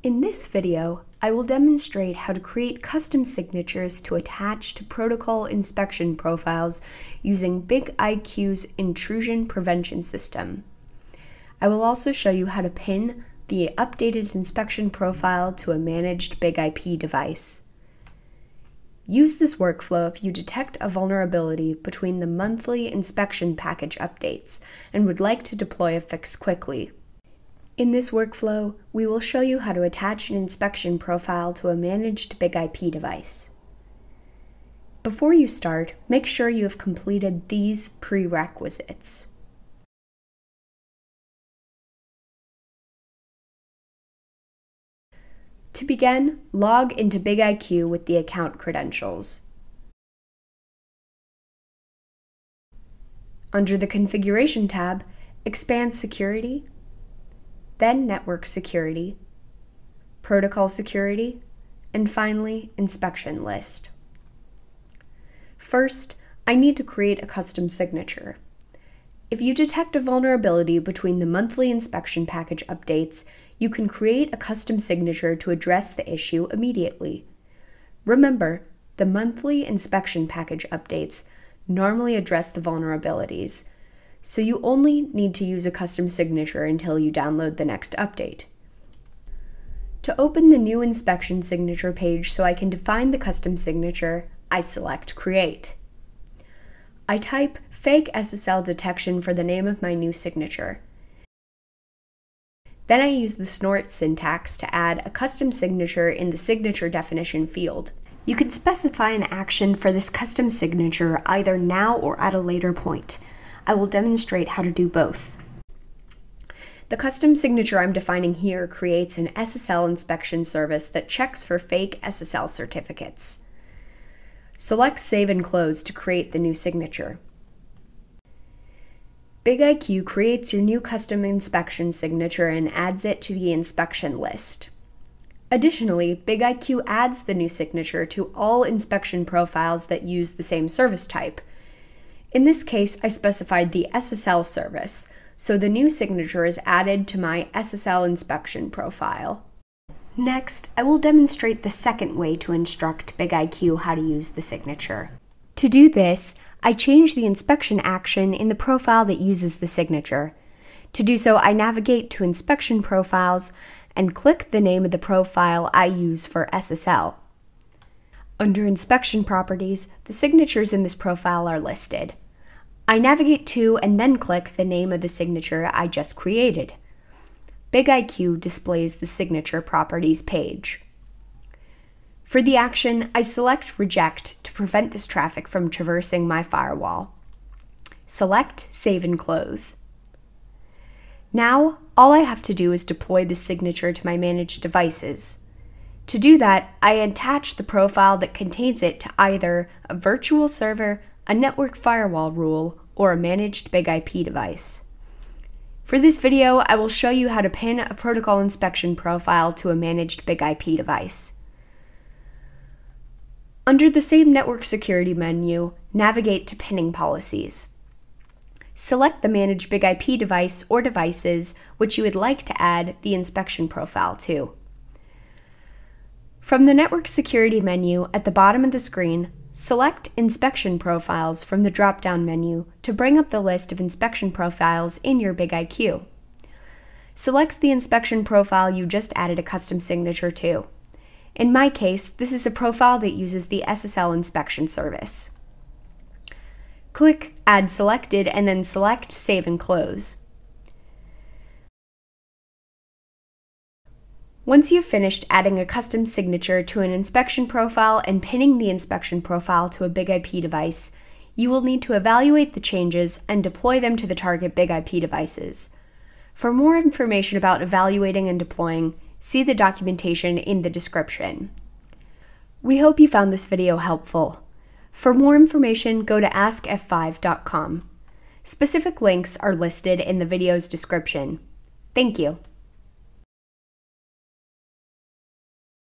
In this video, I will demonstrate how to create custom signatures to attach to protocol inspection profiles using BigIQ's intrusion prevention system. I will also show you how to pin the updated inspection profile to a managed BigIP device. Use this workflow if you detect a vulnerability between the monthly inspection package updates and would like to deploy a fix quickly. In this workflow, we will show you how to attach an inspection profile to a managed BigIP device. Before you start, make sure you have completed these prerequisites. To begin, log into BigIQ with the account credentials. Under the Configuration tab, expand Security, then Network Security, Protocol Security, and finally, Inspection List. First, I need to create a custom signature. If you detect a vulnerability between the monthly inspection package updates, you can create a custom signature to address the issue immediately. Remember, the monthly inspection package updates normally address the vulnerabilities, so you only need to use a custom signature until you download the next update. To open the new inspection signature page so I can define the custom signature, I select Create. I type fake SSL detection for the name of my new signature. Then I use the snort syntax to add a custom signature in the signature definition field. You can specify an action for this custom signature either now or at a later point. I will demonstrate how to do both. The custom signature I'm defining here creates an SSL inspection service that checks for fake SSL certificates. Select Save and Close to create the new signature. BigIQ creates your new custom inspection signature and adds it to the inspection list. Additionally, BigIQ adds the new signature to all inspection profiles that use the same service type. In this case, I specified the SSL service, so the new signature is added to my SSL inspection profile. Next, I will demonstrate the second way to instruct BigIQ how to use the signature. To do this, I change the inspection action in the profile that uses the signature. To do so, I navigate to Inspection Profiles and click the name of the profile I use for SSL. Under Inspection Properties, the signatures in this profile are listed. I navigate to and then click the name of the signature I just created. BigIQ displays the Signature Properties page. For the action, I select Reject to prevent this traffic from traversing my firewall. Select Save and Close. Now, all I have to do is deploy the signature to my managed devices. To do that, I attach the profile that contains it to either a virtual server, a network firewall rule, or a managed big IP device. For this video, I will show you how to pin a protocol inspection profile to a managed big IP device. Under the same network security menu, navigate to pinning policies. Select the Manage BigIP device or devices which you would like to add the inspection profile to. From the Network Security menu at the bottom of the screen, select Inspection Profiles from the drop-down menu to bring up the list of inspection profiles in your BigIQ. Select the inspection profile you just added a custom signature to. In my case, this is a profile that uses the SSL inspection service. Click Add Selected and then select Save and Close. Once you've finished adding a custom signature to an inspection profile and pinning the inspection profile to a BigIP device, you will need to evaluate the changes and deploy them to the target BigIP devices. For more information about evaluating and deploying, see the documentation in the description. We hope you found this video helpful. For more information, go to askf5.com. Specific links are listed in the video's description. Thank you.